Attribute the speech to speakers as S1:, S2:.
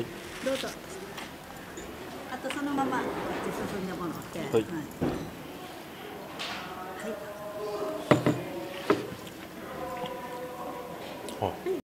S1: はい。どうぞ。あとそのままっ進んでもらって。はい。はい。
S2: はい。